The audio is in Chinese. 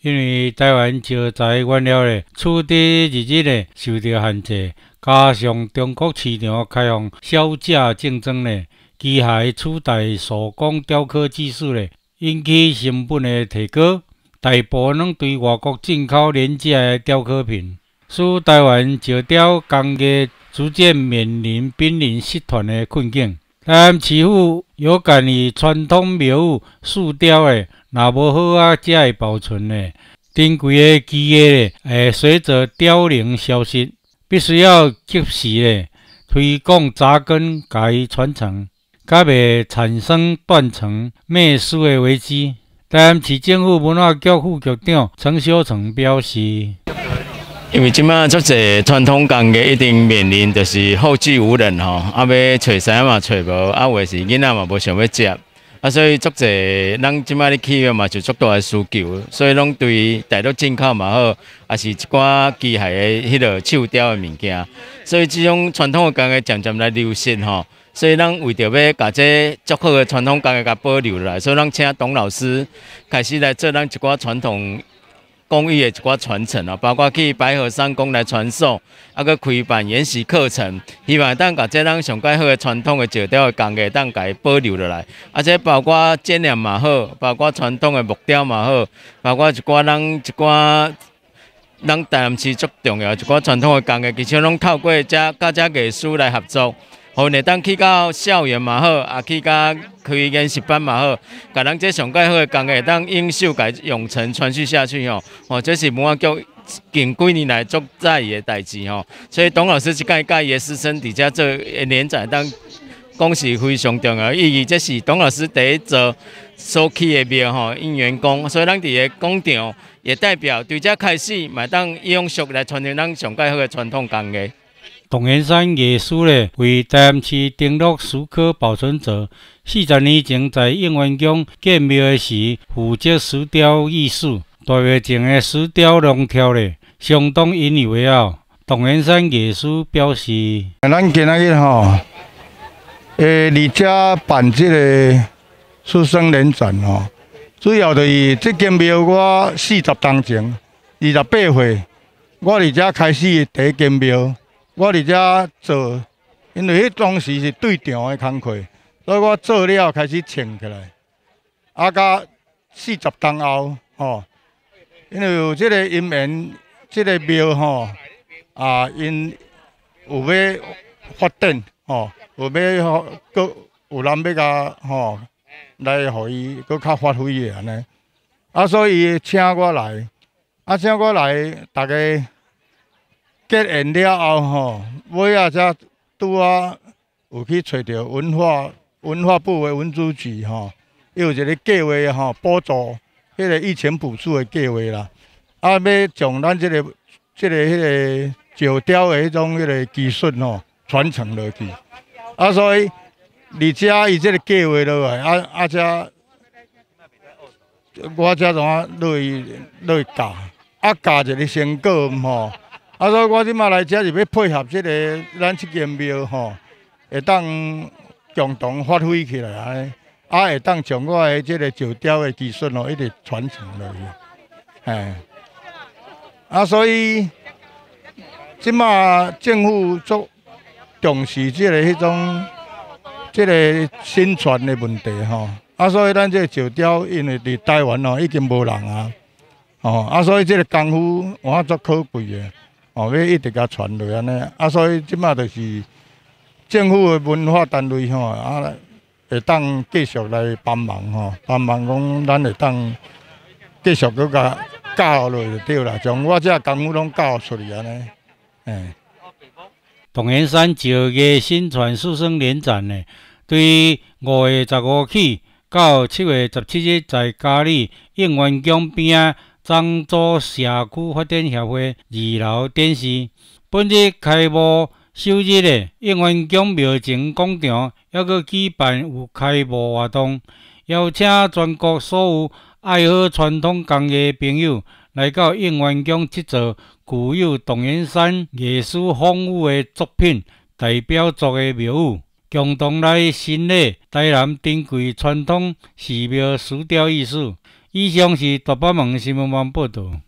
因为台湾石材原料的出地日日呢受到限制，加上中国市场开放小价竞争呢，机械取代手工雕刻技术呢，引起成本的提高，大部分对外国进口廉价的雕刻品，使台湾石雕工业逐渐面临濒临失传的困境。但市府有鉴于传统庙宇塑雕的，若无好啊，才会保存呢。珍贵的技艺会随着凋零消失，必须要及时的推广扎根，加以传承，才袂产生断层灭失的危机。但市政府文化局副局长陈小成表示。因为即马足侪传统工艺一定面临就是后继无人吼，啊要找啥嘛找无，啊或是囡仔嘛无想要接，啊所以足侪咱即马咧企业嘛就足大诶需求，所以拢对大陆进口嘛好，啊是一寡机械诶迄落手雕诶物件，所以即种传统诶工艺渐渐来流失吼，所以咱为着要甲这足好的传统工艺甲保留来，所以咱请董老师开始来做咱一寡传统。工艺的一寡传承啊，包括去白河山宫来传授，啊，佮开办研习课程，希望当甲这咱上介好的传统的石雕的工艺，当甲伊保留落来。而且包括剪染嘛好，包括传统的木雕嘛好，包括一寡咱一寡咱台南市足重要一寡传统的工艺，其实拢透过遮甲遮艺术来合作。好，你当去到校园嘛好，啊去到开研习班嘛好，甲咱这上介好的工艺当永秀甲永承传续下去吼。哦，这是文化局近几年来做在意的代志吼。所以董老师即届甲伊的师生伫遮做连载，当讲是非常重要意义。这是董老师第一座所起的庙吼，应元宫。所以咱伫个广场也代表对遮开始，嘛当用续来传承咱上介好的传统工艺。董元山艺术呢，为台南市登录史科保存者。四十年前在应元宫建庙时，负责石雕艺术。大月前的石雕龙跳呢，相当引以为傲。董元山艺术表示：，咱今仔日吼，诶，伫遮办这个出生联展吼，主要就是这间庙我四十当前，二十八岁，我伫遮开始第一间庙。我伫遮做，因为迄当时是对场的工课，所以我做了开始穿起来。啊，甲四十当后，吼，因为有即个因缘，即个庙吼，啊，因有要发展，吼，有要搁有人要甲吼来，互伊搁较发挥的安尼。啊，所以请我来，啊，请我来，大家。结缘了后吼，尾仔才拄啊有去找着文化文化部的文书局吼，伊有一个计划吼，补助迄个疫情补助的计划啦。啊，要将咱这个、这个、迄个石雕的迄种迄个技术吼传承落去。啊，所以而且伊这个计划落来，啊啊，才我才怎啊落去落去教，啊教一个成果吼。啊，所以我即马来遮是要配合即个咱即间庙吼，会当共同发挥起来，啊，啊会当将我的即个石雕的技术吼一直传承落去，哎，啊，所以即马政府足重视即个迄种即个宣传的问题吼，啊，所以咱这个石雕因为伫台湾吼已经无人啊，哦，啊，所以即个功夫我足可贵的。哦，要一直甲传落安尼，啊，所以即马就是政府诶文化单位吼，啊，会当继续来帮忙吼，帮忙讲咱会当继续搁甲教落就对啦，从我遮功夫拢教出去安尼，哎。董元山石艺新传师生联展呢，对五月十五起到七月十七日在嘉义应元宫边漳州社区发展协会二楼展示。本日开幕首日的应元宫庙前广场，还阁举办有开幕活动，邀请全国所有爱好传统工艺的朋友来到应元宫制作具有董元山艺术风雨的作品，代表作的庙宇，共同来欣赏台南珍贵传统寺庙石雕艺术。以上是大北门新闻网报道。